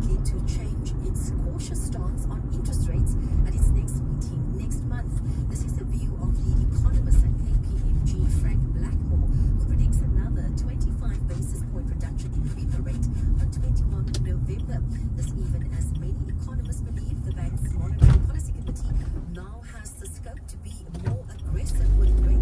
likely to change its cautious stance on interest rates at its next meeting next month. This is the view of the economist at KPMG, Frank Blackmore, who predicts another 25 basis point reduction in repo rate on 21 November. This even as many economists believe the bank's monetary policy committee now has the scope to be more aggressive with rates.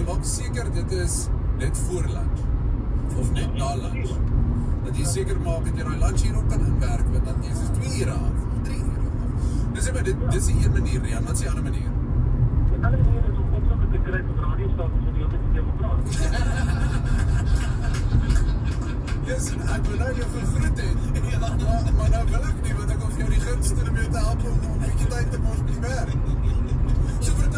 Net maak seker dit is net voor lunch of net na lunch. Dat jy seker maak dat jy daai lunch hier op kan inwerk want dan is dit 2 ure af, 3 ure af. Dis net dit dis die een manier, Rian, wat is die ander manier? De andere manier is om opzoeken te krijgen op radiostaties en die altijd te deel praten. Yes, en ek wil nou jou gegroet het. Maar, maar nou wil ek nie want ek wil vir jou die gunste om jou te help om 'n bietjie tyd te mors by die werk.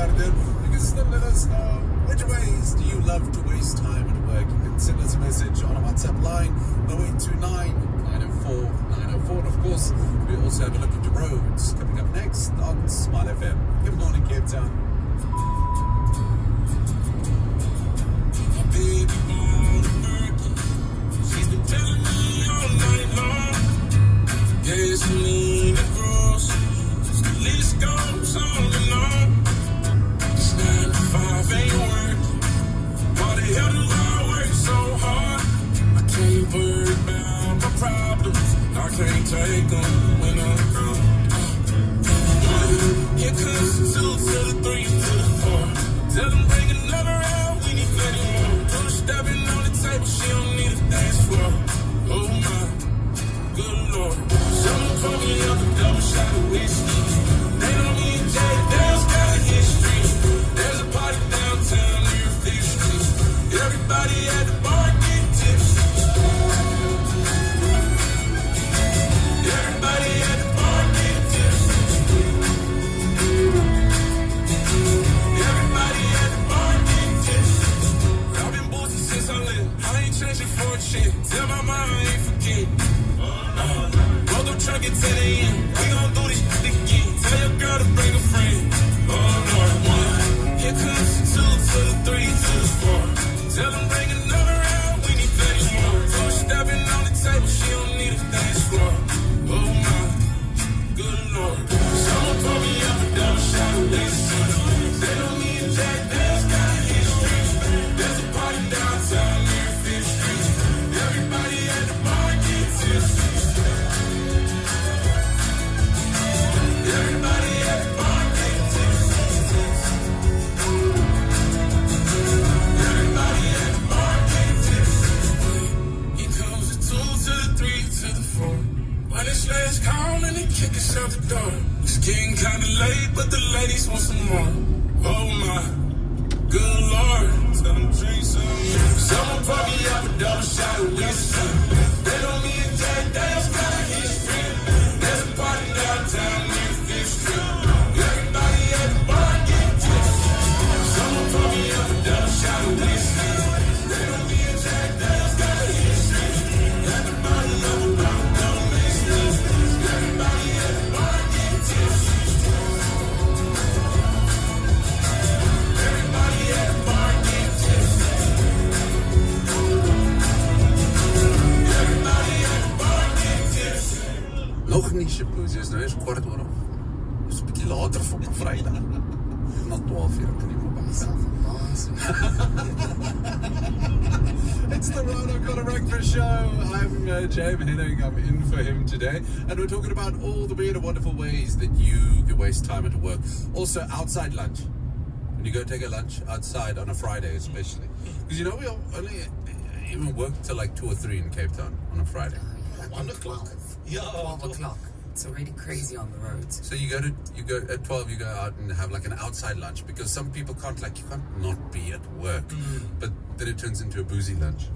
You can still let us know which ways do you love to waste time at work. You can send us a message on our WhatsApp line 0829 904 904. And of course, we also have a look at the roads coming up next on Smile FM. Good morning, Cape Town. Take them today. And we're talking about all the weird and wonderful ways that you can waste time at work. Also, outside lunch. When you go take a lunch outside on a Friday, especially. Because you know, we all only uh, even work till like 2 or 3 in Cape Town on a Friday. One o'clock. Yeah. 12 o'clock. It's already crazy on the roads. So you go to you go at twelve. You go out and have like an outside lunch because some people can't like you can't not be at work, but then it turns into a boozy lunch.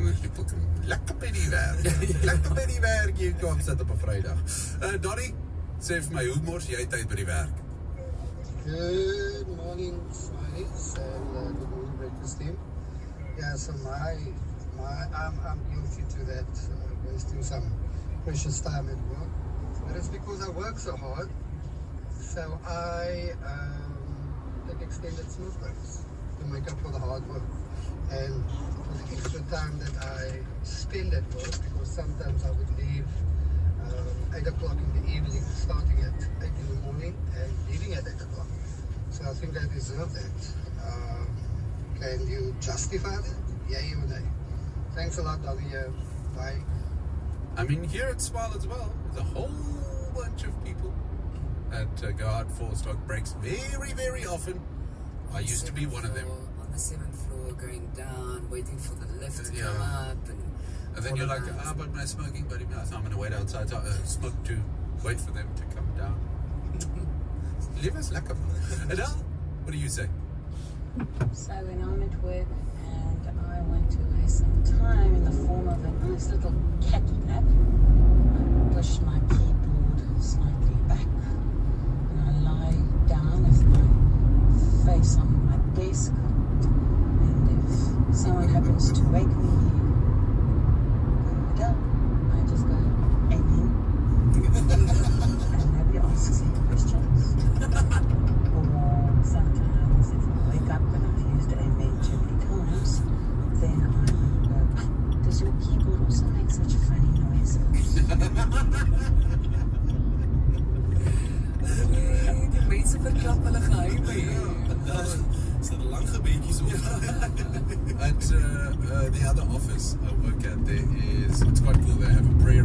Lekker by die werk. Lekker by die werk hier kom sit op 'n Vrydag. Uh Donnie, sê vir my, hoe mors jy tyd by die werk? Good morning, Fridays, and uh, good morning, breakfast team. Yeah, so my, my, I'm, I'm guilty to that, uh, wasting some precious time at work. But it's because I work so hard. So I um, take extended snooze breaks to make up for the hard work. And the extra time that I spend at work, because sometimes I would leave um, 8 o'clock in the evening, starting at 8 in the morning and leaving at 8 o'clock. So I think I deserve that. Um, can you justify that? Yay or nay? Thanks a lot. Uh, bye. I mean, here at Smile as well, there's a whole bunch of people that uh, go out for stock breaks very, very often. I used to be one of them. Floor, On the seventh floor, going down, waiting for the lift to Yeah. come up. And, And then you're like, all ah, around. but my smoking buddy, no, so I'm going to wait outside, so, uh, smoke to wait for them to come down. Live as lekker. Adele, what do you say? So when I'm at work and I want to waste some time in the form of a nice little cat nap, I push my keyboard slightly back and I lie down with my face on my desk. Someone happens to wake me, go, I just and nobody asks any questions. Or sometimes if I wake up and I've then I go, does your keyboard also make such funny noises? uh, uh, the other office I work at, there is, it's quite cool, they have a prayer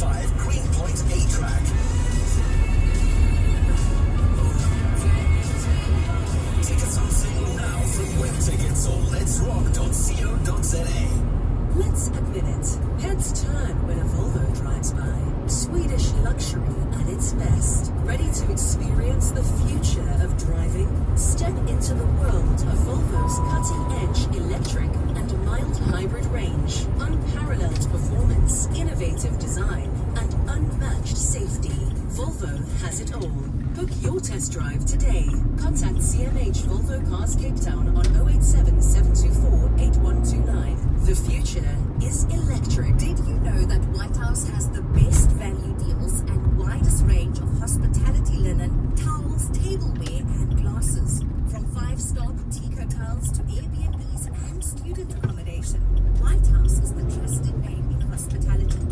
five green hotels to Airbnbs and student accommodation, White House is the trusted name in hospitality.